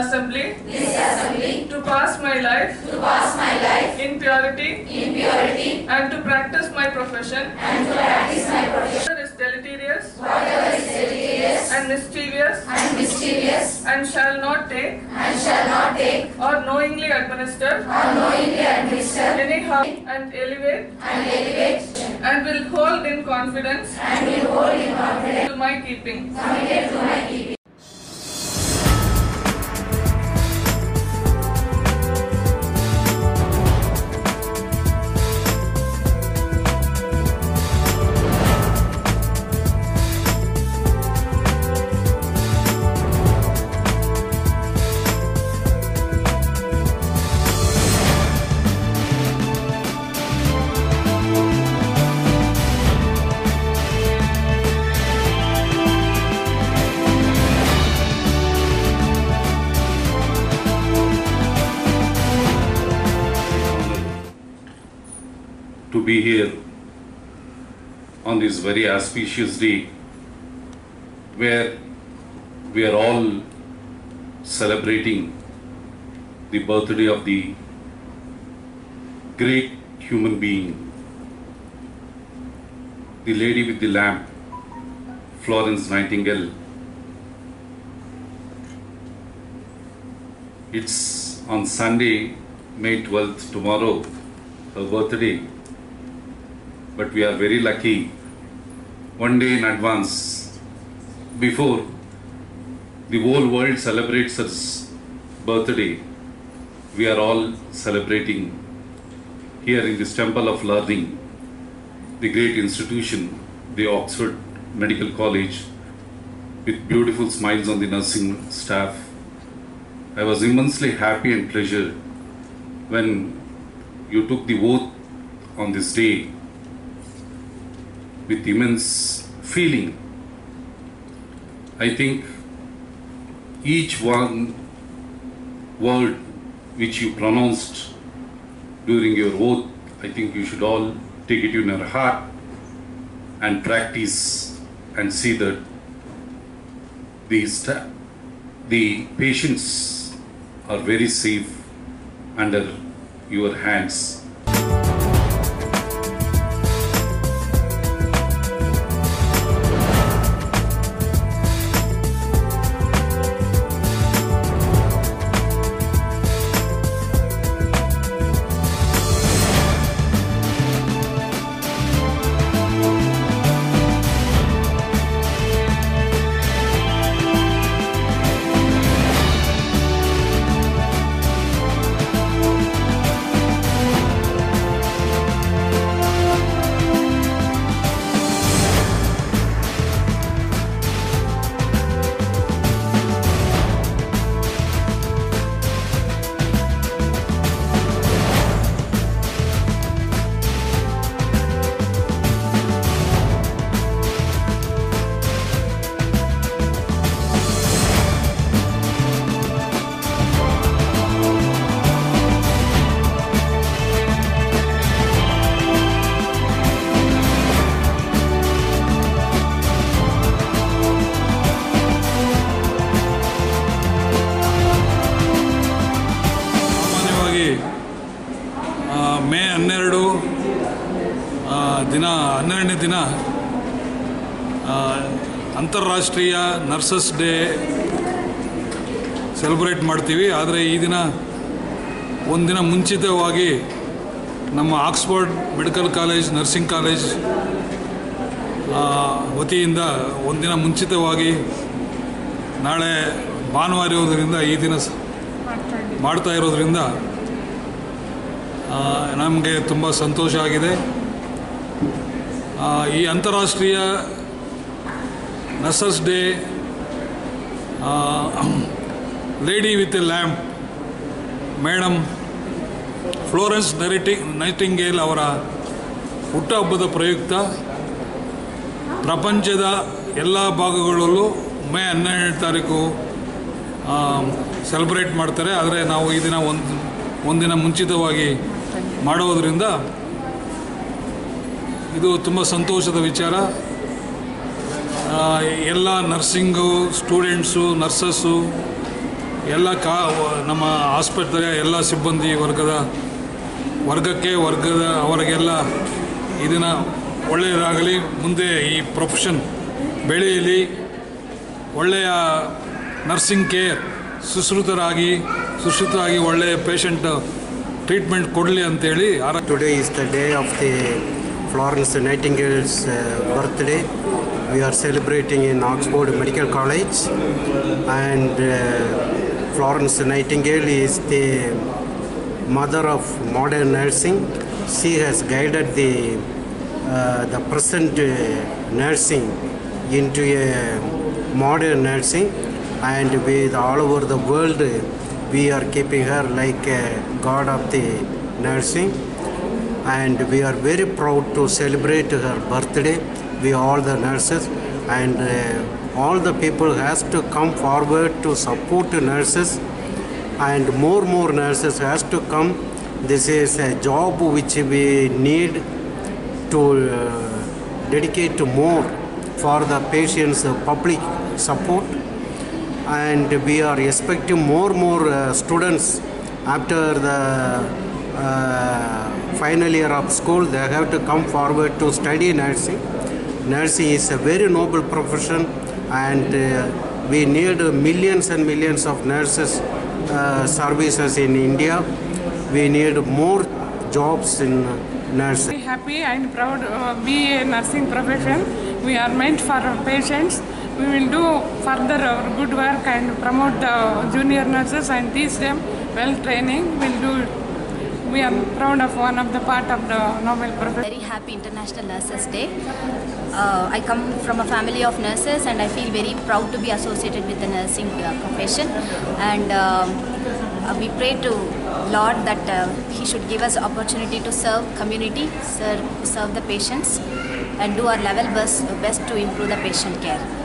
assembly. This assembly. To pass my life. To pass my life. In purity. In purity. And to practice my profession. And to practice my profession. whatever is deleterious. Whatever is deleterious. And mischievous. And mischievous. And shall not take. And shall not take. Or knowingly administer. Or knowingly administer. Any harm and elevate. And elevate. And will hold in confidence. And will hold in confidence. To my keeping. committed to my keeping. To be here on this very auspicious day where we are all celebrating the birthday of the great human being, the lady with the lamp, Florence Nightingale. It's on Sunday, May 12th, tomorrow, her birthday. But we are very lucky. One day in advance, before the whole world celebrates her birthday, we are all celebrating here in this temple of learning, the great institution, the Oxford Medical College, with beautiful smiles on the nursing staff. I was immensely happy and pleasure when you took the oath on this day with immense feeling. I think each one word which you pronounced during your oath, I think you should all take it in your heart and practice and see that the, sta- the patients are very safe under your hands. ದಿನ ಅಂತಾರಾಷ್ಟ್ರೀಯ nurses day celebrate ಮಾಡ್ತೀವಿ. ಆದರೆ ಈ ದಿನ ಒಂದಿನ ಮುಂಚಿತವಾಗಿ ನಮ್ಮ Oxford medical college nursing college ವತಿಯಿಂದ ಒಂದಿನ ಮುಂಚಿತವಾಗಿ ನಾಳೆ ಭಾನುವಾರ ಇರೋದರಿಂದ ಈ ದಿನ ಮಾಡ್ತಾ ಇರೋದರಿಂದ ನಮಗೆ ತುಂಬ ಸಂತೋಷ ಆಗಿದೆ. ಈ ಅಂತಾರಾಷ್ಟ್ರೀಯ nurses day lady with a lamp madam Florence nighty Nightingale ಅವರ ಹುಟ್ಟುಹಬ್ಬದ ಪ್ರಯುಕ್ತ, ಪ್ರಪಂಚದ ಎಲ್ಲ ಭಾಗಗಳಲ್ಲೂ ಮೇ ಹನ್ನೆರಡನೇ ತಾರೀಕು ಸೆಲೆಬ್ರೇಟ್ ಮಾಡ್ತಾರೆ. ಆದರೆ ನಾವು ಈ ದಿನ ಒಂದು, ಒಂದಿನ ಮುಂಚಿತವಾಗಿ ಮಾಡೋದರಿಂದ ಇದು ತುಂಬ ಸಂತೋಷದ ವಿಚಾರ. ಎಲ್ಲ ನರ್ಸಿಂಗು, ಸ್ಟೂಡೆಂಟ್ಸು, ನರ್ಸಸ್ಸು, ಎಲ್ಲ ಕಾ, ನಮ್ಮ ಆಸ್ಪತ್ರೆಯ ಎಲ್ಲ ಸಿಬ್ಬಂದಿ ವರ್ಗದ, ವರ್ಗಕ್ಕೆ ವರ್ಗದ ಅವರಿಗೆಲ್ಲ ಇದನ್ನು ಒಳ್ಳೆಯದಾಗಲಿ. ಮುಂದೆ ಈ ಪ್ರೊಫೆಷನ್ ಬೆಳೆಯಲಿ. ಒಳ್ಳೆಯ ನರ್ಸಿಂಗ್ ಕೇರ್, ಸುಶ್ರುತರಾಗಿ ಸುಶ್ರುತರಾಗಿ ಒಳ್ಳೆಯ ಪೇಷಂಟ್ ಟ್ರೀಟ್ಮೆಂಟ್ ಕೊಡಲಿ ಅಂತೇಳಿ ಆರ today is the day of the Florence Nightingale's uh, birthday. We are celebrating in Oxford Medical College, and uh, Florence Nightingale is the mother of modern nursing. She has guided the uh, the present uh, nursing into a modern nursing, and with all over the world, we are keeping her like a god of the nursing and we are very proud to celebrate her birthday we all the nurses. And uh, all the people has to come forward to support nurses. And more more nurses has to come. This is a job which we need to uh, dedicate more for the patients public support. And we are expecting more and more uh, students after the final year of school they have to come forward to study nursing nursing is a very noble profession and uh, we need millions and millions of nurses uh, services in india we need more jobs in nursing Very happy and proud uh, be a nursing profession. We are meant for patients. We will do further our good work and promote the junior nurses and teach them well training. We'll do. We are proud of one of the part of the Nobel profession. Very happy International Nurses Day. Uh, I come from a family of nurses and I feel very proud to be associated with the nursing uh, profession. And um, uh, we pray to Lord that uh, He should give us opportunity to serve community, serve, serve the patients, and do our level best, best to improve the patient care.